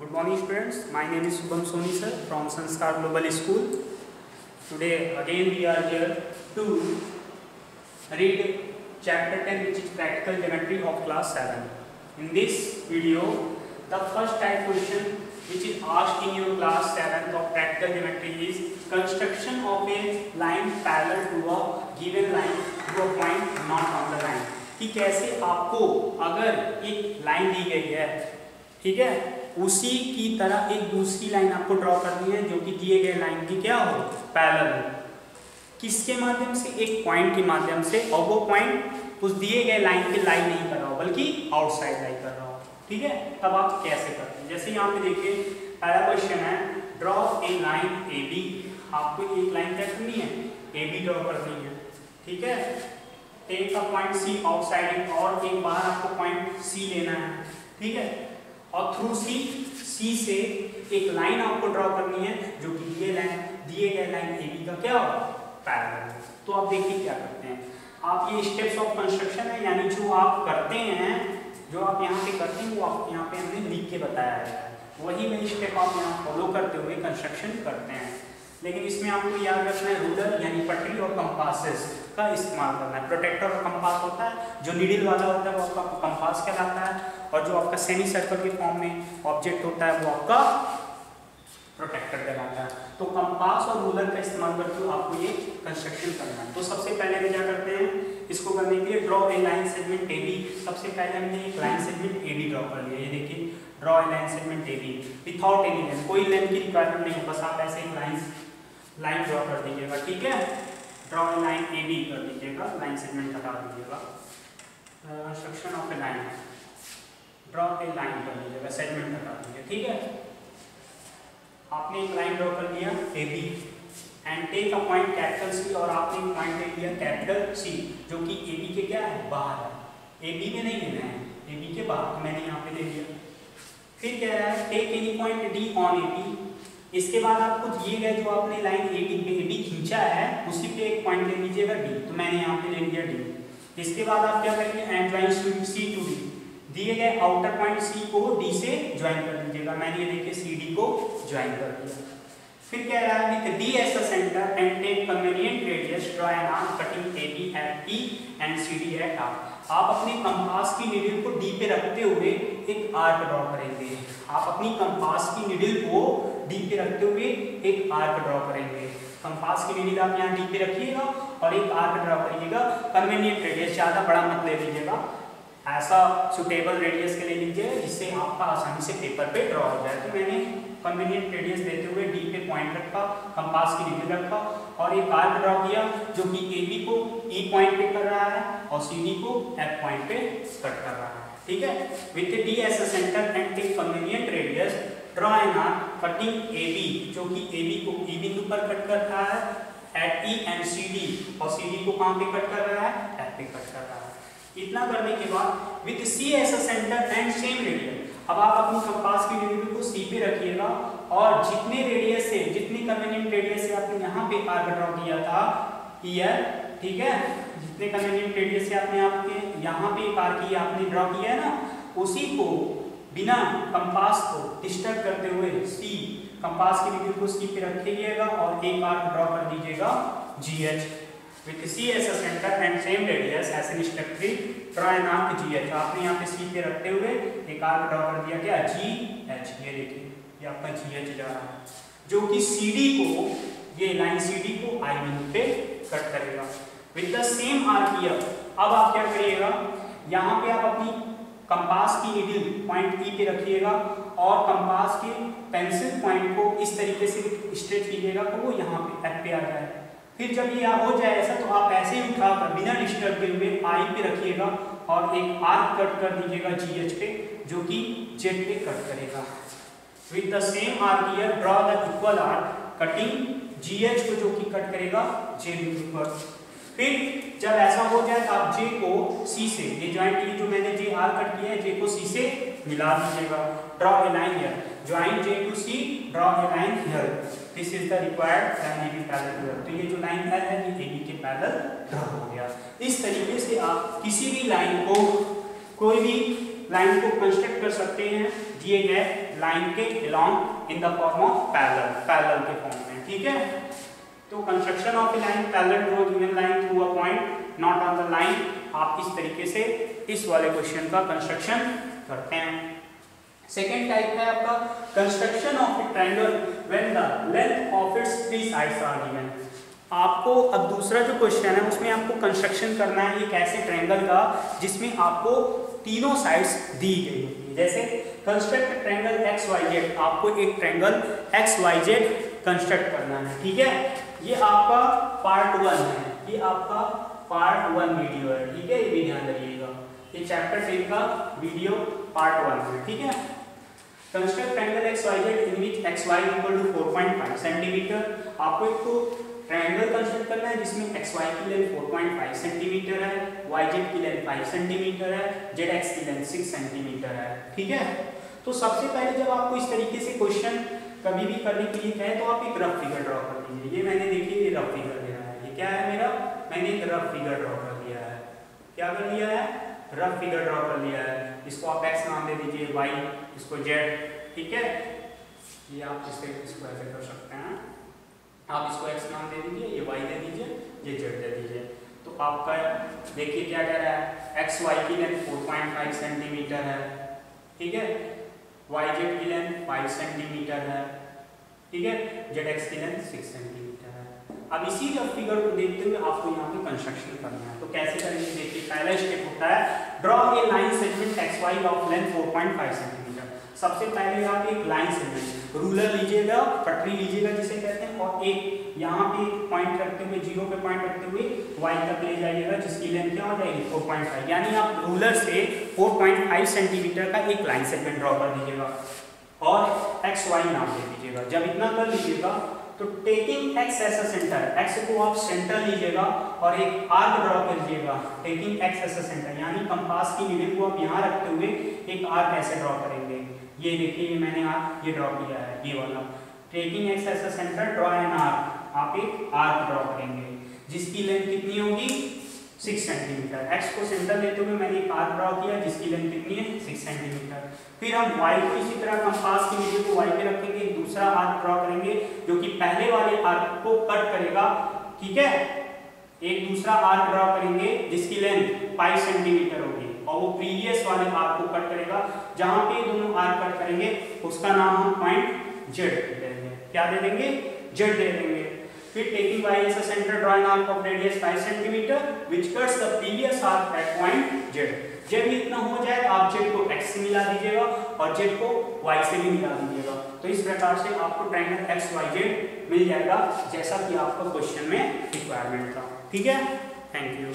Good morning students my name is Shubham Soni sir from Sanskar global school today again we are here to read chapter ten which is practical geometry of class seven in this video the first type question which is asked in your class 7th of practical geometry is construction of a line parallel to a given line to a point not on the line कि कैसे आपको अगर एक line दी गई है, ठीक है? उसी की तरह एक दूसरी लाइन आपको ड्रॉ करनी है, जो कि दिए गए लाइन की क्या हो? पैरेलल हो। किसके माध्यम से? एक पॉइंट के माध्यम से। और वो पॉइंट उस दिए गए लाइन पे लाई नहीं कर रहा हो, बल्कि आउटसाइड लाई कर रहा हो। ठीक है? तब आप कैसे करते हैं? जैसे यहाँ पे देखिए, पहला क्वेश्चन है draw a line A B आपको एक लाइन क्या करनी है? ए बी ड्रॉ करनी है। ठीक है? Take a point C outside और एक बार आपको पॉइंट सी लेना है। ठीक है? और थ्रू सी सी से एक लाइन आपको ड्रॉ करनी है, जो कि दिए लाइन दिए गए लाइन ए बी का क्या होगा? पैरेलल तो आप देखिए क्या करते हैं। आप ये स्टेप्स ऑफ़ कंस्ट्रक्शन है, यानी जो आप करते हैं, जो आप यहाँ पे करते हैं, वो आप यहाँ पे हमने लिख के बताया है। वही वही स्टेप आप यहाँ फॉलो करते हुए कंस्ट्रक्शन करते हैं। लेकिन इसमें आपको याद रखना है रूलर यानी पटरी और कंपासेस का इस्तेमाल करना है। प्रोटेक्टर और कंपास होता है, जो नीडल वाला होता है, वो आपका कंपास कहलाता है। और जो आपका सेमी सर्कल के फॉर्म में ऑब्जेक्ट होता है, वो आपका प्रोटेक्टर कहलाता है। तो कंपास और रूलर का इस्तेमाल करके आपको ये कंस्ट्रक्शन करना है। तो सबसे पहले हम क्या करते हैं? इसको करने के लिए draw a line segment A B सबसे पहले हमने एक line segment A B draw कर लिया। ये देखिए draw a line segment A B without any line कोई लाइन की रिक्वायरमेंट नहीं बस आप ऐसे एक लाइन लाइन ड्रॉ कर दीजिएगा, ठीक है? Draw a line A B कर दीजिएगा लाइन सेगमेंट हटा दीजिएगा। Construction of a line draw a line कर दीजिएगा सेगमेंट हटा दीजिए, ठीक है? आपने एक लाइन ड्रॉ कर लिया A B and take a point capital C और आपने एक पॉइंट ले लिया कैपिटल सी जो कि ए बी के क्या है? बाहर है। ए बी में नहीं लेना है। ए बी के बाहर तो मैंने यहाँ पे ले लिया। फिर कह रहा है take any point D on A B इसके बाद आपको दिए गए जो आपने लाइन ए बी पे ए बी खींचा है, उसी पे एक पॉइंट ले लीजिएगा डी तो मैंने यहाँ पे ले लिया डी इसके बाद आप क्या करेंगे? And join C to D दिए गए आउटर पॉइंट सी को डी से ज्वाइन कर लीजिएगा मैंने ये देखिए सी डी को ज्वाइन कर दिया। फिर कह रहा है? With D as centre and take convenient radius draw an arm cutting A B at E and C D at R आप अपने कंपास की निडिल को डी पे रखते हुए एक आर्क ड्रॉ करेंगे। आप अपनी कंपास की निडिल को डी पे रखते हुए एक आर्क ड्रॉ करेंगे। कंपास की निडिल आप यहाँ डी पे रखिएगा और एक आर्क ड्रॉ करिएगा। कन्वीनियंट रेडियस ज़्यादा बड़ा मत ले लीजिएगा। ऐसा सुटेबल रेडियस के ले लीजिए, जिससे आपका आसानी से पेपर पे ड्रॉ हो जाए। तो मैंने कन्वीनियंट रेडियस देते हुए डी पे पॉइंट रखा कंपास की निडिल रखा और एक आर्क ड्रॉ किया, जो कि ए बी को ई e पॉइंट पे कर रहा है और सी डी को एफ़ पॉइंट पे कट कर रहा है। ठीक है? With D as a centre and take convenient radius draw an arc cutting A B जो कि ए बी को ई e बिंदु पर कट कर रहा है at E and C D और सी डी को कहाँ पे कट कर रहा है? एफ़ पे कट कर रहा है। इतना करने के बाद with C as centre and same radius अब आप अपनी कंपास की रेडियस को सी पे रखिएगा और जितने रेडियस से, जितनी कन्वीनियंट रेडियस से आपने यहाँ पे आर्क ड्रॉ किया था ईयर ठीक है? जितने कन्वीनियंट रेडियस से आपने आपके यहाँ पे आर्क किया आपने ड्रॉ किया है ना, उसी को बिना कंपास को डिस्टर्ब करते हुए सी कंपास की रेडियस को सी पे रखिएगा और एक आर्क ड्रॉ कर दीजिएगा G H with C as a center and same radius, as in step 3 draw an arc GH आपने यहाँ पे C पे रखते हुए एक आर्क ड्रॉ कर दिया क्या? GH ये देखिए, ये आपका GH जा रहा है। जो कि CD को, ये लाइन CD को I बिंदु पे कट करेगा। With the same arc here अब आप क्या करिएगा? यहाँ पे आप अपनी कंपास की नीडल पॉइंट ई पे रखिएगा और कंपास के पेंसिल पॉइंट को इस तरीके से स्ट्रेच कीजिएगा तो वो यहाँ पे एफ़ पे आ जाए फिर जब ये हो जाए ऐसा तो आप ऐसे ही उठाकर बिना डिस्टर्ब के हुए आई पे रखिएगा और एक आर्क कट कर दीजिएगा जी एच पे, जो कि जेड पे कट करेगा। With the same arc here draw the equal arc cutting G H को जो कि कट करेगा जे पर फिर जब ऐसा हो जाए तो आप जे को सी से, ये ज्वाइंट जो मैंने जे आर कट किया है जे को सी से मिला दीजिएगा। Draw a line here join J to C draw a line here this is the required line A B parallel तो ये जो लाइन है ये एबी के पैरेलल ड्रॉ हो गया। इस तरीके से आप किसी भी लाइन को, कोई भी लाइन को कंस्ट्रक्ट कर सकते हैं, दिए गए लाइन के along in the form of parallel parallel के फॉर्म में, ठीक है? तो construction of a line parallel to a given line through a point not on the line आप इस तरीके से इस वाले क्वेश्चन का कंस्ट्रक्शन करते हैं। सेकेंड टाइप है आपका construction of a triangle when the length of its three sides are given आपको अब दूसरा जो क्वेश्चन है, उसमें आपको कंस्ट्रक्शन करना है एक ऐसे ट्रायंगल का, जिसमें आपको तीनों साइड्स दी गई होती है। जैसे construct triangle X Y Z आपको एक triangle X Y Z construct करना है, ठीक है? ये आपका पार्ट वन है, ये आपका पार्ट वन वीडियो है, ठीक है? ये भी ध्यान रखिएगा। ये चैप्टर टेन का वीडियो पार्ट वन है, ठीक है? Construct triangle Z in equal to 4.5 centimetre आपको एक तो ट्रायंगल कंस्ट्रक्ट करना है, जिसमें वाई की लेंथ 4.5 सेंटीमीटर है जेड की लेंथ 5 सेंटीमीटर है एक्स की लेंथ 6 सेंटीमीटर है, ठीक है? तो सबसे पहले जब आपको इस तरीके से क्वेश्चन कभी भी करने के लिए कहे तो आप एक रफ फिगर ड्रॉ कर लीजिए। ये मैंने देखिए, ये रफ फिगर दे रहा है। ये क्या है मेरा? मैंने एक रफ फिगर ड्रॉ कर लिया है। क्या कर लिया है? रफ फिगर ड्रॉ कर लिया है। इसको आप एक्स नाम दे दीजिए वाई इसको जेड ठीक है? ये आप इससे इसको ऐसे कर सकते हैं। आप इसको एक्स नाम दे दीजिए, ये वाई दे दीजिए, ये जेड दे दीजिए। तो आपका देखिए क्या कह रहा है। एक्स वाई की लेंथ 4.5 सेंटीमीटर है, ठीक है? वाई जेड की लेंथ 5 सेंटीमीटर है, ठीक है? जेड एक्स की लेंथ 6 सेंटीमीटर अब इसी जब फिगर को देखते हुए आपको यहाँ पे कंस्ट्रक्शन करना है। तो कैसे करेंगे? देखिए, पहला स्टेप होता है draw a line segment X Y of length 4.5 centimetre सबसे पहले आप एक लाइन सेगमेंट रूलर लीजिएगा, पटरी लीजिएगा जिसे कहते हैं, और एक यहाँ पे पॉइंट रखते हुए ज़ीरो पे पॉइंट रखते हुए वाई तक ले जाइएगा, जिसकी लेंथ क्या हो जाएगी? 4.5 यानी आप रूलर से 4.5 सेंटीमीटर का एक लाइन सेगमेंट ड्रॉ कर दीजिएगा। और एक्स वाई नाम दे दीजिएगा। जब इतना कर लीजिएगा तो taking X as a centre X को आप सेंटर लीजिएगा और एक आर्क ड्रॉ कर लीजिएगा taking X as a centre यानी कंपास की नीडल को आप यहाँ रखते हुए एक आर्क ऐसे ड्रॉ करेंगे। ये देखिए मैंने आप, ये ड्रॉ किया है, ये वाला। Taking X as a centre draw an arc आप एक आर्क ड्रॉ करेंगे। जिसकी लेंथ कितनी होगी? Six centimetre. एक्स को सेंटर लेते हुए मैंने एक आर्क ड्रॉ किया, जिसकी लेंथ कितनी है? Six centimetre. फिर हम वाई को इसी तरह कंपास की नीचे को वाई पे रखेंगे दूसरा आर्क ड्रॉ करेंगे, जो कि पहले वाले आर्क को कट करेगा। ठीक है? एक दूसरा आर्क ड्रॉ करेंगे, जिसकी लेंथ फाइव सेंटीमीटर होगी। और वो प्रीवियस वाले आर्क को कट करेगा, जहाँ पे दोनों आर्क कट करेंगे, उसका नाम हम पॉइंट जेड दे देंगे। क्या दे देंगे? जेड दे देंगे। फिर taking y as a center draw an arc of radius 5 cm which cuts the previous arc at point z. जब ये इतना हो जाए, आप जेड को एक्स से मिला दीजिएगा और जेड को वाई से भी मिला दीजिएगा। तो इस प्रकार से आपको ट्रायंगल एक्स वाई जेड मिल जाएगा, जैसा कि आपका क्वेश्चन में रिक्वायरमेंट था। ठीक है? Thank you